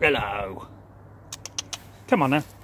Hello. Come on now.